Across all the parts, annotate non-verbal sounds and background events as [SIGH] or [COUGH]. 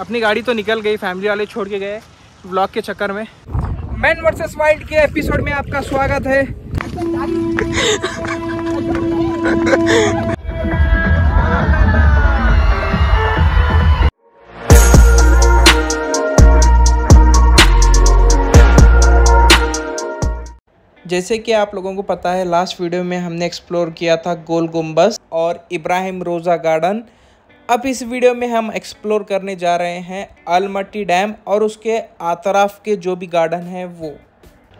अपनी गाड़ी तो निकल गई फैमिली वाले छोड़ के गए ब्लॉग के चक्कर में। मैन वर्सेस वाइल्ड के एपिसोड में आपका स्वागत है। जैसे कि आप लोगों को पता है लास्ट वीडियो में हमने एक्सप्लोर किया था गोल गुम्बस और इब्राहिम रोज़ा गार्डन अब इस वीडियो में हम एक्सप्लोर करने जा रहे हैं अलमट्टी डैम और उसके आतराफ के जो भी गार्डन हैं वो।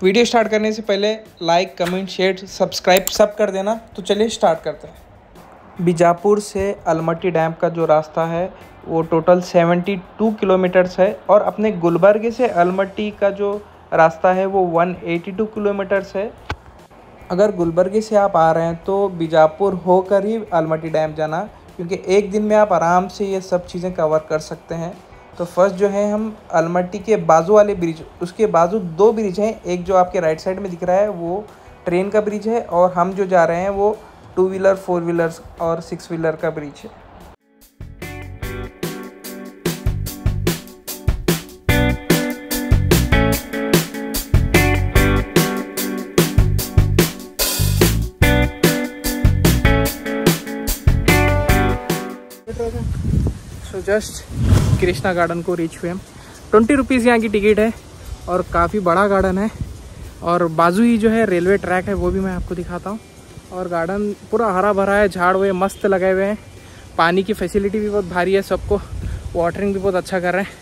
वीडियो स्टार्ट करने से पहले लाइक कमेंट शेयर सब्सक्राइब सब कर देना। तो चलिए स्टार्ट करते हैं। बीजापुर से अलमट्टी डैम का जो रास्ता है, वो टोटल 72 किलोमीटर्स है और अपने गुलबर्ग से अलमट्टी का जो रास्ता है, वो 182 किलोमीटर्स है। अगर गुलबर्ग से आप आ रहे हैं तो बीजापुर होकर ही अलमट्टी डैम जाना। क्योंकि एक दिन में आप आराम से ये सब चीज़ें कवर कर सकते हैं। तो फ़र्स्ट जो है हम अलमट्टी के बाजू वाले ब्रिज उसके बाजू दो ब्रिज हैं। एक जो आपके राइट साइड में दिख रहा है, वो ट्रेन का ब्रिज है और हम जो जा रहे हैं वो टू व्हीलर फोर व्हीलर और सिक्स व्हीलर का ब्रिज है। जस्ट कृष्णा गार्डन को रीच हुए हम। ट्वेंटी रुपीज़ यहाँ की टिकट है और काफ़ी बड़ा गार्डन है और बाजू ही जो है रेलवे ट्रैक है, वो भी मैं आपको दिखाता हूँ। और गार्डन पूरा हरा भरा है, झाड़ हुए, मस्त लगे हुए हैं। पानी की फैसिलिटी भी बहुत भारी है सबको वाटरिंग भी बहुत अच्छा कर रहे हैं।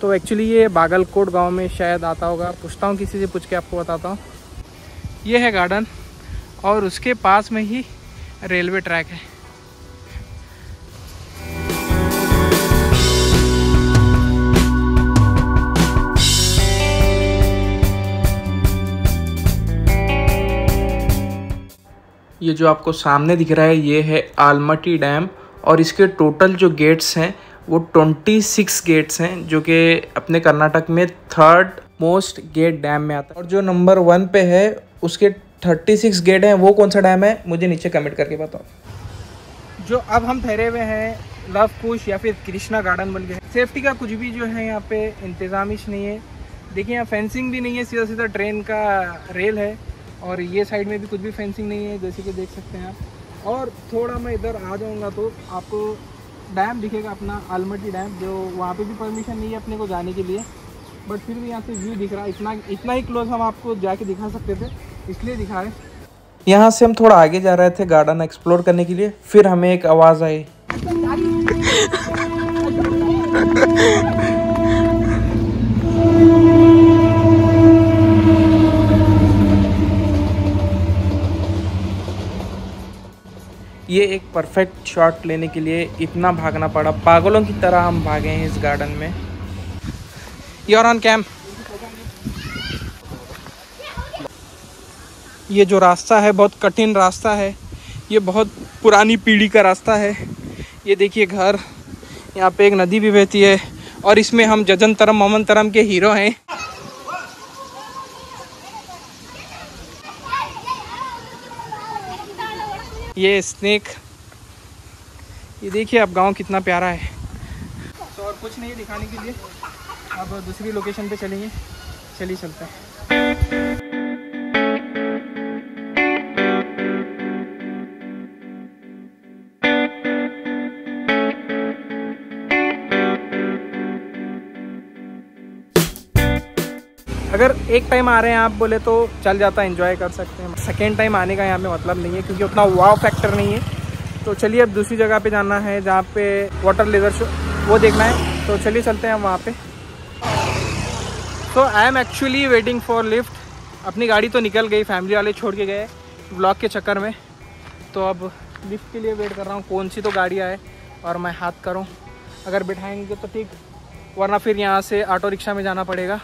तो एक्चुअली ये बागलकोट गाँव में शायद आता होगा, पूछता हूँ किसी से, पूछ के आपको बताता हूँ। ये है गार्डन और उसके पास में ही रेलवे ट्रैक है। ये जो आपको सामने दिख रहा है, ये है आलमटी डैम और इसके टोटल जो गेट्स हैं, वो 26 गेट्स हैं, जो कि अपने कर्नाटक में थर्ड मोस्ट गेट डैम में आता है। और जो नंबर वन पे है, उसके 36 गेट हैं, वो कौन सा डैम है? मुझे नीचे कमेंट करके बताओ। जो अब हम ठहरे हुए हैं लव कुश या फिर कृष्णा गार्डन बन गए। सेफ्टी का कुछ भी जो है यहाँ पे इंतज़ाम नहीं है। देखिए, यहाँ फेंसिंग भी नहीं है सीधा सीधा ट्रेन का रेल है। और ये साइड में भी कुछ भी फेंसिंग नहीं है जैसे कि देख सकते हैं आप। और थोड़ा मैं इधर आ जाऊँगा तो आपको डैम दिखेगा अपना आलमटी डैम जो वहाँ पे भी परमिशन नहीं है अपने को जाने के लिए। बट फिर भी यहाँ से व्यू दिख रहा है इतना इतना ही क्लोज हम आपको जाके दिखा सकते थे इसलिए दिखा रहे यहाँ से हम थोड़ा आगे जा रहे थे गार्डन एक्सप्लोर करने के लिए फिर हमें एक आवाज़ आई। [LAUGHS] एक परफेक्ट शॉट लेने के लिए इतना भागना पड़ा। पागलों की तरह हम भागे हैं इस गार्डन में। यूर ऑन कैम ये जो रास्ता है, बहुत कठिन रास्ता है। ये बहुत पुरानी पीढ़ी का रास्ता है। ये देखिए घर। यहाँ पे एक नदी भी बहती है और इसमें हम जजन तरम मोमन तरम के हीरो हैं। ये स्नेक ये देखिए अब गाँव कितना प्यारा है। तो और कुछ नहीं दिखाने के लिए, अब दूसरी लोकेशन पे चलेंगे। चलिए चलते हैं। अगर एक टाइम आ रहे हैं आप बोले तो चल जाता है इन्जॉय कर सकते हैं। सेकेंड टाइम आने का यहाँ पे मतलब नहीं है, क्योंकि उतना वाव फैक्टर नहीं है। तो चलिए अब दूसरी जगह पे जाना है, जहाँ पे वाटर लेजर शो वो देखना है। तो चलिए चलते हैं हम वहाँ पे। तो I am actually waiting for lift अपनी गाड़ी तो निकल गई फैमिली वाले छोड़ के गए ब्लॉक के चक्कर में। तो अब लिफ्ट के लिए वेट कर रहा हूँ, कौन सी तो गाड़ी आए और मैं हाथ करूँ। अगर बिठाएँगे तो ठीक, वरना फिर यहाँ से ऑटो रिक्शा में जाना पड़ेगा।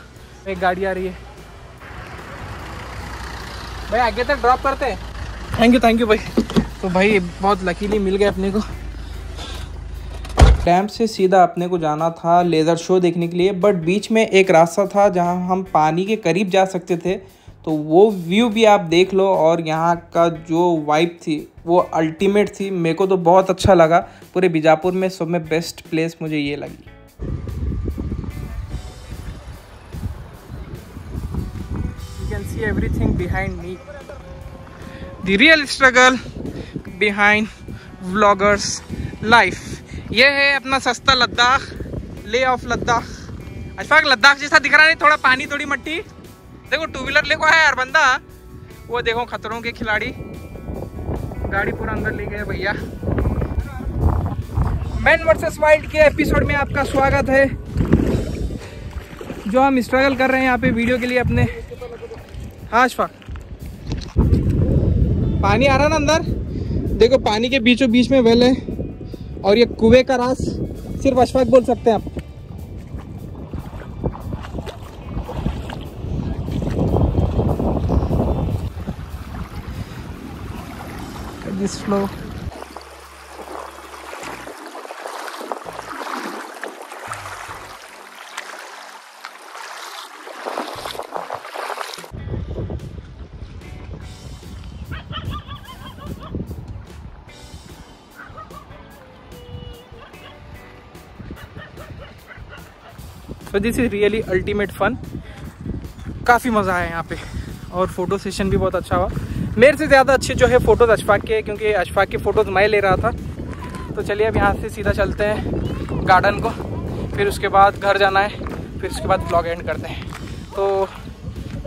एक गाड़ी आ रही है। भाई आगे तक ड्रॉप करते हैं। थैंक यू थैंक यू भाई तो भाई बहुत लकीली मिल गए अपने को। डैम से सीधा अपने को जाना था लेज़र शो देखने के लिए बट बीच में एक रास्ता था जहाँ हम पानी के करीब जा सकते थे। तो वो व्यू भी आप देख लो और यहाँ का जो वाइब थी वो अल्टीमेट थी। मेरे को तो बहुत अच्छा लगा। पूरे बीजापुर में सब में बेस्ट प्लेस मुझे ये लगी। See everything behind me. The real struggle behind vloggers life. ये है अपना सस्ता लद्दाख ले ऑफ़ लद्दाख। अशफाक, लद्दाख जैसा दिख रहा नहीं, थोड़ा पानी, थोड़ी मट्टी। देखो टू व्हीलर ले को है यार बंदा। वो देखो, खतरों के खिलाड़ी। गाड़ी पूरा अंदर ले गए भैया। मैन वर्सेस वाइल्ड के एपिसोड में आपका स्वागत है। जो हम स्ट्रगल कर रहे हैं यहाँ पे वीडियो के लिए अपने। हाँ अशफाक। पानी आ रहा ना अंदर? देखो, पानी के बीचों बीच में वेल है। और ये कुएँ का रास सिर्फ़ अशफाक बोल सकते हैं आप। This flow so this is really ultimate fun काफ़ी मज़ा आया यहाँ पे। और फ़ोटो सेशन भी बहुत अच्छा हुआ। मेरे से ज़्यादा अच्छे जो है फ़ोटोज़ अशफाक के क्योंकि अशफाक के फ़ोटोज़ मैं ले रहा था। तो चलिए अब यहाँ से सीधा चलते हैं गार्डन को। फिर उसके बाद घर जाना है। फिर उसके बाद ब्लॉग एंड करते हैं। तो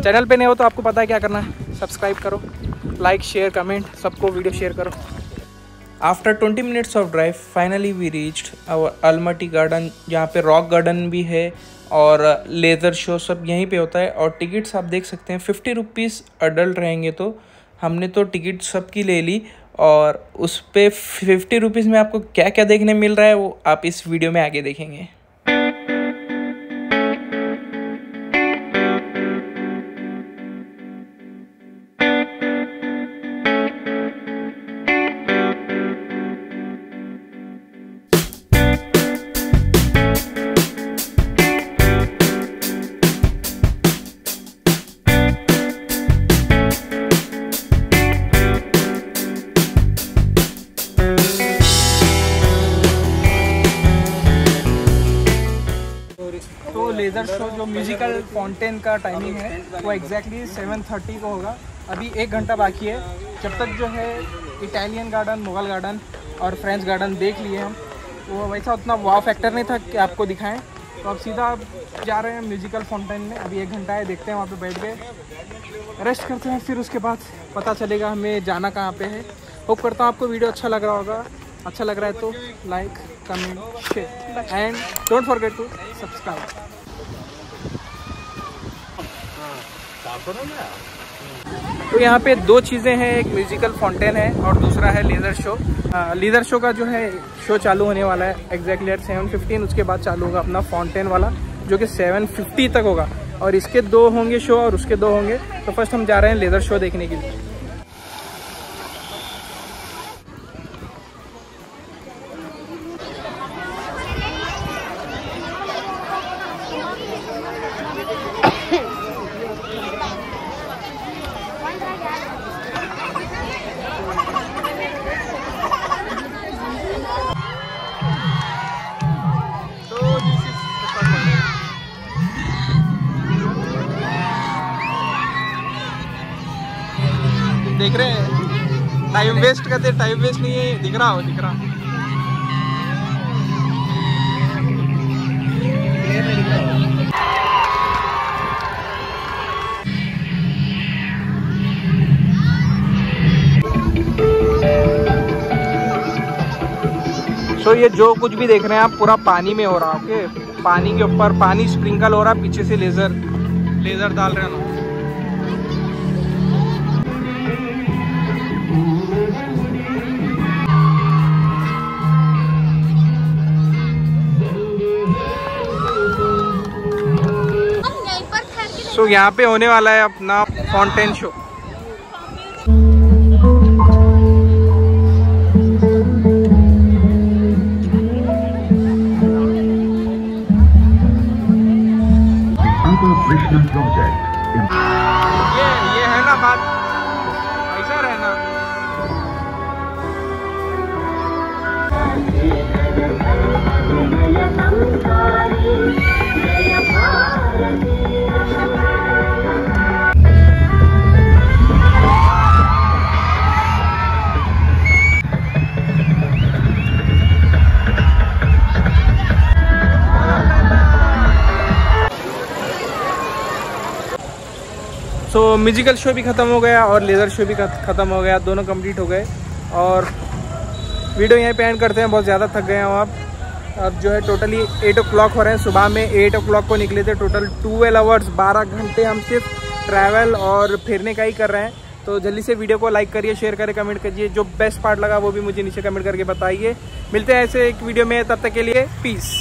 चैनल पे नहीं हो तो आपको पता है क्या करना है। सब्सक्राइब करो लाइक शेयर कमेंट सबको वीडियो शेयर करो। After twenty minutes of drive finally we reached our Almatti garden जहाँ पे रॉक गार्डन भी है। और लेज़र शो सब यहीं पे होता है और टिकट्स आप देख सकते हैं। फिफ्टी रुपीज़ अडल्ट रहेंगे तो हमने तो टिकट सबकी ले ली और उस पर फिफ्टी रुपीज़ में आपको क्या क्या देखने मिल रहा है वो आप इस वीडियो में आगे देखेंगे। फाउंटेन का टाइमिंग है, वो एग्जैक्टली सेवन थर्टी को होगा। अभी एक घंटा बाकी है। जब तक जो है इटालियन गार्डन मुगल गार्डन और फ्रेंच गार्डन देख लिए हम, वो वैसा उतना वाव फैक्टर नहीं था कि आपको दिखाएँ। तो अब सीधा आप जा रहे हैं म्यूजिकल फाउंटेन में। अभी एक घंटा है, देखते हैं वहाँ पे बैठ गए। रेस्ट करते हैं, फिर उसके बाद पता चलेगा हमें जाना कहाँ पे है। होप करता हूँ आपको वीडियो अच्छा लग रहा होगा। अच्छा लग रहा है तो like comment share and don't forget to subscribe तो यहाँ पे दो चीज़ें हैं, एक म्यूजिकल फाउंटेन है और दूसरा है लेज़र शो लेज़र शो का जो है शो चालू होने वाला है एग्जैक्टली एट सेवन फिफ्टीन उसके बाद चालू होगा अपना फाउंटेन वाला, जो कि सेवन फिफ्टी तक होगा। और इसके दो होंगे शो और उसके दो होंगे। तो फ़र्स्ट हम जा रहे हैं लेज़र शो देखने के लिए। देख रहे हैं। टाइम वेस्ट करते टाइम वेस्ट नहीं है, दिख रहा हो, दिख रहा सो ये जो कुछ भी देख रहे हैं आप, पूरा पानी में हो रहा है ओके पानी के ऊपर पानी स्प्रिंकल हो रहा है, पीछे से लेजर लेजर डाल रहे हैं सो यहाँ पे होने वाला है अपना fountain show so musical show भी ख़त्म हो गया और लेज़र शो भी ख़त्म हो गया, दोनों कंप्लीट हो गए और वीडियो यहीं पे एंड करते हैं, बहुत ज़्यादा थक गए हो आप अब। जो है टोटली एट ओ हो रहे हैं, सुबह में एट ओ को निकले थे टोटल ट्वेल्व आवर्स बारह घंटे हम सिर्फ़ ट्रैवल और फिरने का ही कर रहे हैं। तो जल्दी से वीडियो को लाइक करिए शेयर करें कमेंट करिए, जो बेस्ट पार्ट लगा वो भी मुझे नीचे कमेंट करके बताइए। मिलते हैं ऐसे एक वीडियो में, तब तक के लिए पीस